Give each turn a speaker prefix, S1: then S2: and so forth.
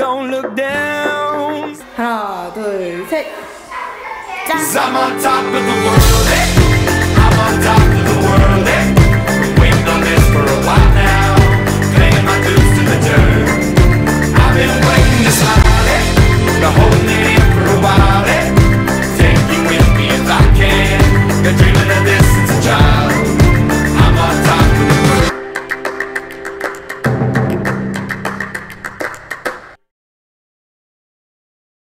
S1: Don't look down.
S2: 하나,
S1: of the world.